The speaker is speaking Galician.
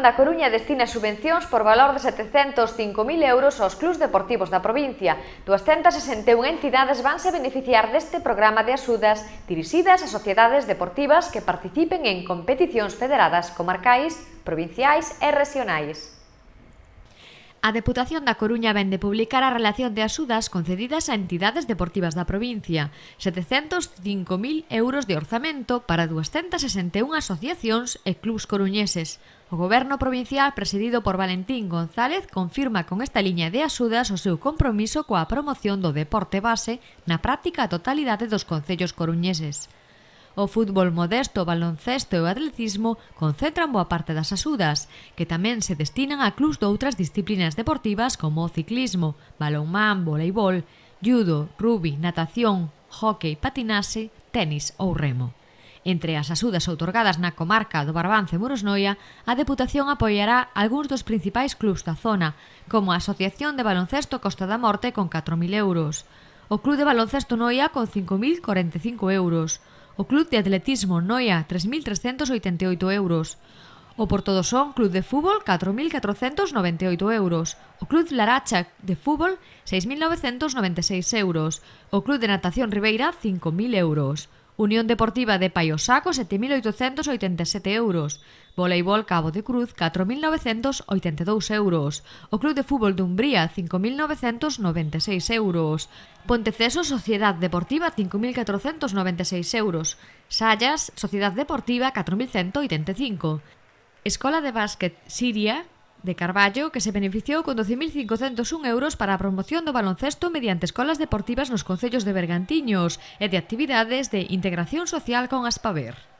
Da Coruña destina subvencións por valor de 705.000 euros aos clubs deportivos da provincia. 261 entidades vanse beneficiar deste programa de axudas dirixidas a sociedades deportivas que participen en competicións federadas comarcais, provinciais e regionais. A Deputación da Coruña vende publicar a relación de axudas concedidas a entidades deportivas da provincia, 705.000 euros de orzamento para 261 asociacións e clubs coruñeses. O goberno provincial presidido por Valentín González confirma con esta liña de axudas o seu compromiso coa promoción do deporte base na práctica a totalidade dos concellos coruñeses. O fútbol modesto, o baloncesto e o atletismo concentran boa parte das axudas, que tamén se destinan a clubs de outras disciplinas deportivas como o ciclismo, balonmán, voleibol, judo, rugby, natación, hockey, patinaxe, tenis ou remo. Entre as axudas outorgadas na comarca do Barbance Murosnoia, a Deputación apoiará algúns dos principais clubs da zona, como a Asociación de Baloncesto Costa da Morte con 4.000 euros, o Club de Baloncesto Noia con 5.045 euros, o Club de Atletismo Noia 3.388 euros, o Portodosón Club de Fútbol 4.498 euros, o Club Laracha de Fútbol 6.996 euros, o Club de Natación Ribeira 5.000 euros, Unión Deportiva de Paiosaco, 7.887 euros. Voleibol Cabo de Cruz, 4.982 euros. O Club de Fútbol de Umbría, 5.996 euros. Ponteceso Sociedad Deportiva, 5.496 euros. Sayas Sociedad Deportiva, 4.185. Escola de Básquet Siria, de Carballo, que se beneficiou con 12.501 euros para a promoción do baloncesto mediante escolas deportivas nos concellos de Bergantiños e de actividades de integración social con Aspaver.